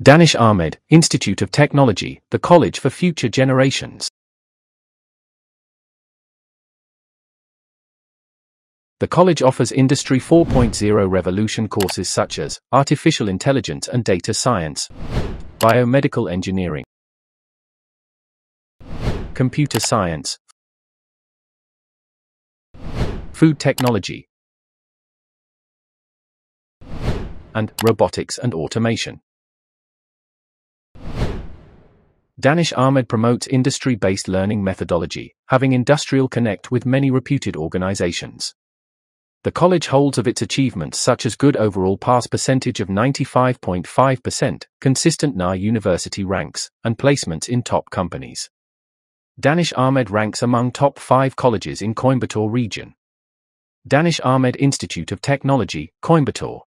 Dhaanish Ahmed, Institute of Technology, the college for future generations. The college offers Industry 4.0 revolution courses such as Artificial Intelligence and Data Science, Biomedical Engineering, Computer Science, Food Technology, and Robotics and Automation. Dhaanish Ahmed promotes industry-based learning methodology, having industrial connect with many reputed organizations. The college holds of its achievements such as good overall pass percentage of 95.5%, consistent Anna university ranks, and placements in top companies. Dhaanish Ahmed ranks among top 5 colleges in Coimbatore region. Dhaanish Ahmed Institute of Technology, Coimbatore.